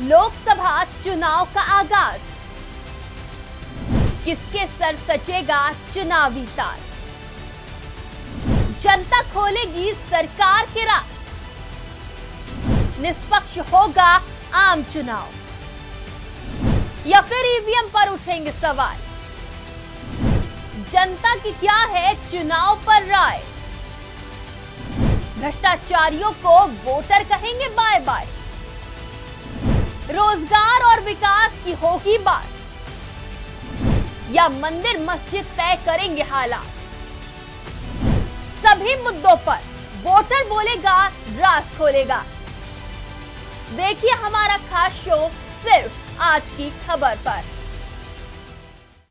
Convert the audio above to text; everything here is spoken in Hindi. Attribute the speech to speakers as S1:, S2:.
S1: लोकसभा चुनाव का आगाज़। किसके सर सचेगा चुनावी तार जनता खोलेगी सरकार के राह निष्पक्ष होगा आम चुनाव। या फिर ईवीएम पर उठेंगे सवाल? जनता की क्या है चुनाव पर राय? भ्रष्टाचारियों को वोटर कहेंगे बाय बाय। रोज़गार और विकास की होगी बात। या मंदिर मस्जिद तय करेंगे हालात। सभी मुद्दों पर वोटर बोलेगा रास खोलेगा। देखिए हमारा खास शो सिर्फ़ आज की खबर पर।